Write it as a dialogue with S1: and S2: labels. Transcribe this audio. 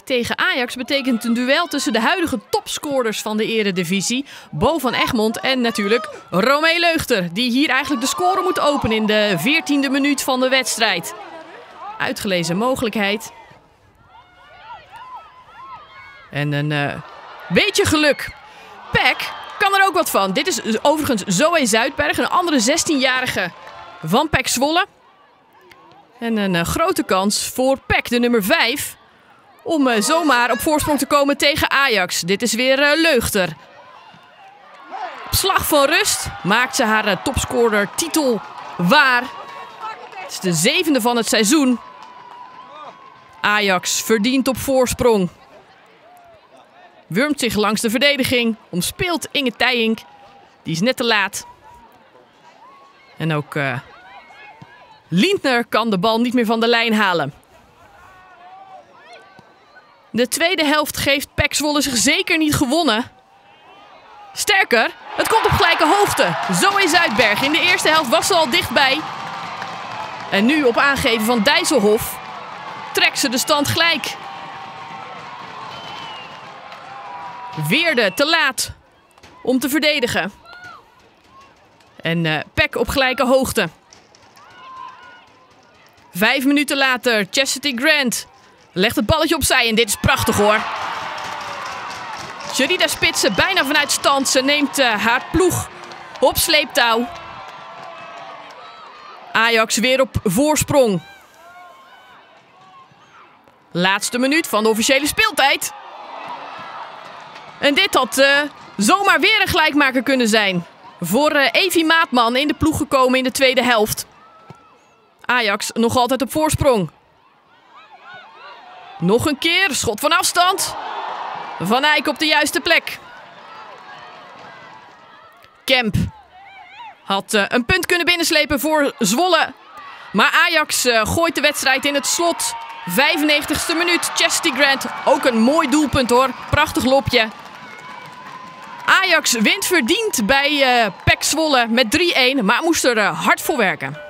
S1: Tegen Ajax betekent een duel tussen de huidige topscorers van de eredivisie. Bo van Egmond en natuurlijk Romee Leugter. Die hier eigenlijk de score moet openen in de 14e minuut van de wedstrijd. Uitgelezen mogelijkheid. En een uh, beetje geluk. PEC kan er ook wat van. Dit is overigens Zoe Zuidberg, een andere 16-jarige van PEC Zwolle. En een uh, grote kans voor PEC, de nummer 5, om uh, zomaar op voorsprong te komen tegen Ajax. Dit is weer uh, Leugter. Op slag van rust maakt ze haar topscorer titel waar. Het is de zevende van het seizoen. Ajax verdient op voorsprong. Wurmt zich langs de verdediging. Omspeelt Inge Tijink. Die is net te laat. En ook uh, Lindner kan de bal niet meer van de lijn halen. De tweede helft geeft Pek Zwolle zich zeker niet gewonnen. Sterker, het komt op gelijke hoogte. Zo is Zuidberg. In de eerste helft was ze al dichtbij. En nu op aangeven van Dijsselhof trekt ze de stand gelijk. Weerde te laat om te verdedigen. En uh, Peck op gelijke hoogte. Vijf minuten later, Chastity Grant legt het balletje opzij en dit is prachtig hoor. Sherida Spitsen bijna vanuit stand. Ze neemt uh, haar ploeg op sleeptouw. Ajax weer op voorsprong. Laatste minuut van de officiële speeltijd. En dit had uh, zomaar weer een gelijkmaker kunnen zijn. Voor uh, Evi Maatman in de ploeg gekomen in de tweede helft. Ajax nog altijd op voorsprong. Nog een keer, schot van afstand. Van Eyck op de juiste plek. Kemp had uh, een punt kunnen binnenslepen voor Zwolle. Maar Ajax uh, gooit de wedstrijd in het slot. 95ste minuut, Chesty Grant. Ook een mooi doelpunt hoor. Prachtig lopje. Ajax wint verdiend bij uh, Pek Zwolle met 3-1, maar moest er hard voor werken.